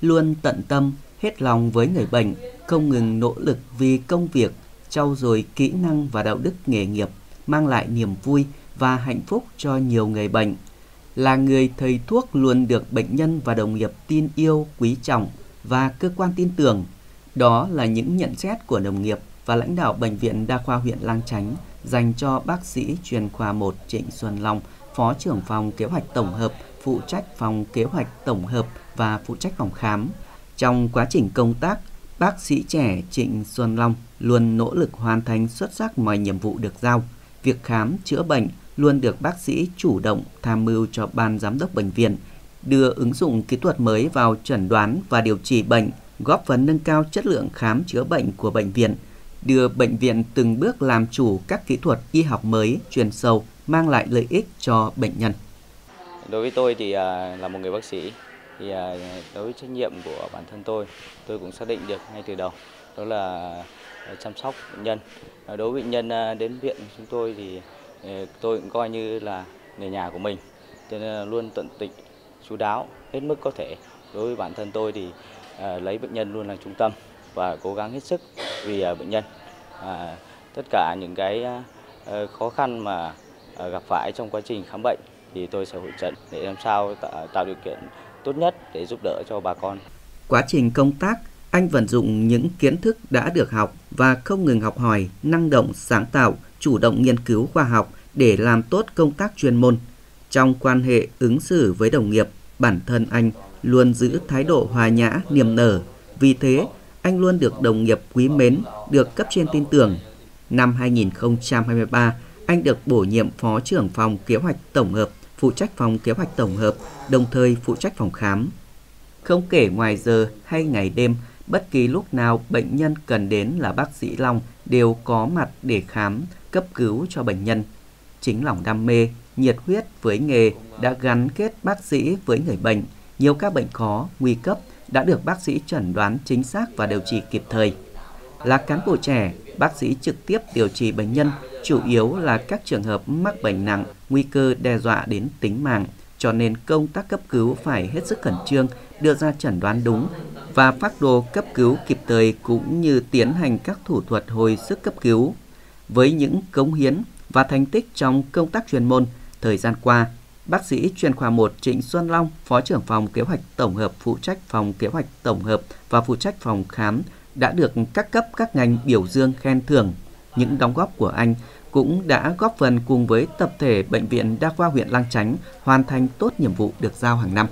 luôn tận tâm, hết lòng với người bệnh, không ngừng nỗ lực vì công việc, trau dồi kỹ năng và đạo đức nghề nghiệp, mang lại niềm vui và hạnh phúc cho nhiều người bệnh. Là người thầy thuốc luôn được bệnh nhân và đồng nghiệp tin yêu, quý trọng và cơ quan tin tưởng. Đó là những nhận xét của đồng nghiệp và lãnh đạo Bệnh viện Đa khoa huyện Lang Chánh dành cho bác sĩ chuyên khoa 1 Trịnh Xuân Long, Phó trưởng phòng kế hoạch tổng hợp, phụ trách phòng kế hoạch tổng hợp và phụ trách phòng khám. Trong quá trình công tác, bác sĩ trẻ Trịnh Xuân Long luôn nỗ lực hoàn thành xuất sắc mọi nhiệm vụ được giao. Việc khám, chữa bệnh luôn được bác sĩ chủ động tham mưu cho ban giám đốc bệnh viện, đưa ứng dụng kỹ thuật mới vào chẩn đoán và điều trị bệnh, góp phần nâng cao chất lượng khám chữa bệnh của bệnh viện, đưa bệnh viện từng bước làm chủ các kỹ thuật y học mới, chuyên sâu, mang lại lợi ích cho bệnh nhân. Đối với tôi thì à, là một người bác sĩ thì à, đối với trách nhiệm của bản thân tôi, tôi cũng xác định được ngay từ đầu đó là chăm sóc bệnh nhân. À, đối với bệnh nhân đến viện chúng tôi thì tôi cũng coi như là người nhà của mình, cho nên luôn tận tịch, chú đáo hết mức có thể. Đối với bản thân tôi thì lấy bệnh nhân luôn là trung tâm và cố gắng hết sức vì à, bệnh nhân. À, tất cả những cái à, ờ, khó khăn mà gặp phải trong quá trình khám bệnh thì tôi sẽ hỗ trợ để làm sao tạo điều kiện tốt nhất để giúp đỡ cho bà con. Quá trình công tác, anh vận dụng những kiến thức đã được học và không ngừng học hỏi, năng động, sáng tạo, chủ động nghiên cứu khoa học để làm tốt công tác chuyên môn. Trong quan hệ ứng xử với đồng nghiệp, bản thân anh luôn giữ thái độ hòa nhã, niềm nở. Vì thế, anh luôn được đồng nghiệp quý mến, được cấp trên tin tưởng. Năm 2023, anh được bổ nhiệm Phó trưởng phòng kế hoạch tổng hợp phụ trách phòng kế hoạch tổng hợp, đồng thời phụ trách phòng khám. Không kể ngoài giờ hay ngày đêm, bất kỳ lúc nào bệnh nhân cần đến là bác sĩ Long đều có mặt để khám, cấp cứu cho bệnh nhân. Chính lòng đam mê, nhiệt huyết với nghề đã gắn kết bác sĩ với người bệnh. Nhiều các bệnh khó, nguy cấp đã được bác sĩ chẩn đoán chính xác và điều trị kịp thời. Là cán bộ trẻ, bác sĩ trực tiếp điều trị bệnh nhân chủ yếu là các trường hợp mắc bệnh nặng, nguy cơ đe dọa đến tính mạng, cho nên công tác cấp cứu phải hết sức khẩn trương, đưa ra chẩn đoán đúng và phát đồ cấp cứu kịp thời cũng như tiến hành các thủ thuật hồi sức cấp cứu. Với những cống hiến và thành tích trong công tác chuyên môn, thời gian qua, bác sĩ chuyên khoa 1 Trịnh Xuân Long, Phó trưởng phòng kế hoạch tổng hợp phụ trách phòng kế hoạch tổng hợp và phụ trách phòng khám đã được các cấp các ngành biểu dương khen thưởng. Những đóng góp của anh cũng đã góp phần cùng với tập thể Bệnh viện Đa khoa huyện Lang Chánh hoàn thành tốt nhiệm vụ được giao hàng năm.